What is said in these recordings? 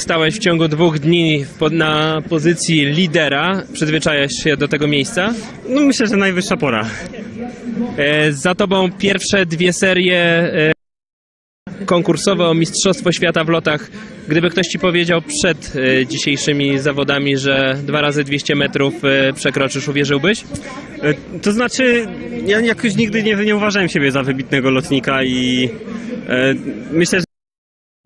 Stałeś w ciągu dwóch dni na pozycji lidera. Przyzwyczajasz się do tego miejsca. No myślę, że najwyższa pora. E, za tobą pierwsze dwie serie e, konkursowe o Mistrzostwo Świata w lotach. Gdyby ktoś ci powiedział przed e, dzisiejszymi zawodami, że dwa razy 200 metrów przekroczysz, uwierzyłbyś? To znaczy, ja jakoś nigdy nie, nie uważałem siebie za wybitnego lotnika i myślę, że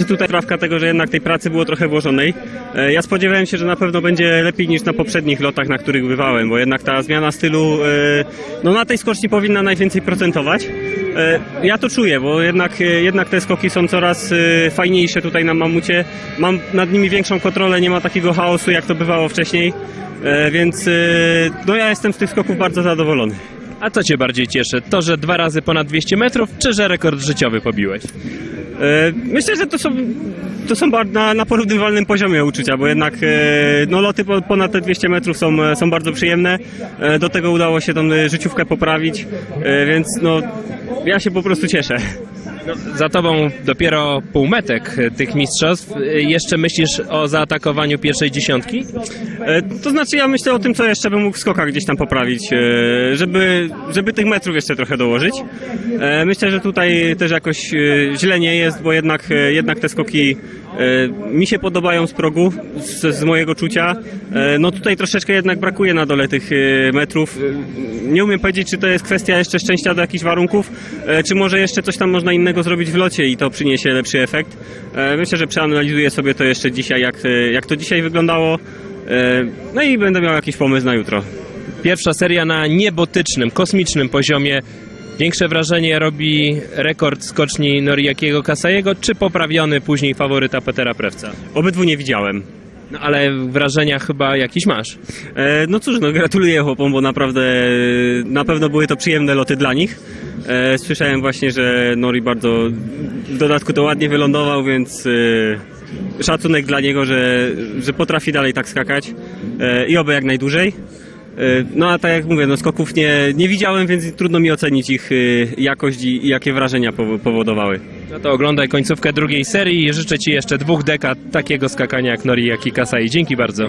tutaj prawka tego, że jednak tej pracy było trochę włożonej. E, ja spodziewałem się, że na pewno będzie lepiej niż na poprzednich lotach, na których bywałem, bo jednak ta zmiana stylu, e, no na tej skoczni powinna najwięcej procentować. E, ja to czuję, bo jednak, jednak te skoki są coraz fajniejsze tutaj na mamucie. Mam nad nimi większą kontrolę, nie ma takiego chaosu, jak to bywało wcześniej. Więc no ja jestem z tych skoków bardzo zadowolony. A co cię bardziej cieszy? To, że dwa razy ponad 200 metrów, czy że rekord życiowy pobiłeś? E, Myślę, że to są, to są na, na porównywalnym poziomie uczucia, bo jednak e, no, loty po- ponad te 200 metrów są, e, są bardzo przyjemne. Do tego udało się tą życiówkę poprawić, więc no, ja się po prostu cieszę. Za tobą dopiero półmetek tych mistrzostw. Jeszcze myślisz o zaatakowaniu pierwszej dziesiątki? E, To znaczy ja myślę o tym, co jeszcze bym mógł w skokach gdzieś tam poprawić, e, żeby, żeby tych metrów jeszcze trochę dołożyć. E, Myślę, że tutaj też jakoś źle nie jest, bo jednak, jednak te skoki mi się podobają z progu, z, z mojego czucia. No tutaj troszeczkę jednak brakuje na dole tych metrów. Nie umiem powiedzieć, czy to jest kwestia jeszcze szczęścia do jakichś warunków, czy może jeszcze coś tam można innego zrobić w locie i to przyniesie lepszy efekt. E, Myślę, że przeanalizuję sobie to jeszcze dzisiaj, jak, e, jak to dzisiaj wyglądało. E, No i będę miał jakiś pomysł na jutro. Pierwsza seria na niebotycznym, kosmicznym poziomie. Większe wrażenie robi rekord skoczni Noriakiego Kasajego, czy poprawiony później faworyta Petera Prewca? Obydwu nie widziałem. No ale wrażenia chyba jakiś masz. E, No cóż, no gratuluję chłopom, bo naprawdę na pewno były to przyjemne loty dla nich. E, Słyszałem właśnie, że Nori bardzo w dodatku to ładnie wylądował, więc e, szacunek dla niego, że, że potrafi dalej tak skakać E, i oby jak najdłużej. E, No a tak jak mówię, no skoków nie, nie widziałem, więc trudno mi ocenić ich e, jakość i, i jakie wrażenia powo- powodowały. No to oglądaj końcówkę drugiej serii i życzę Ci jeszcze dwóch dekad takiego skakania jak Nori, jak i Kasai. Dzięki bardzo.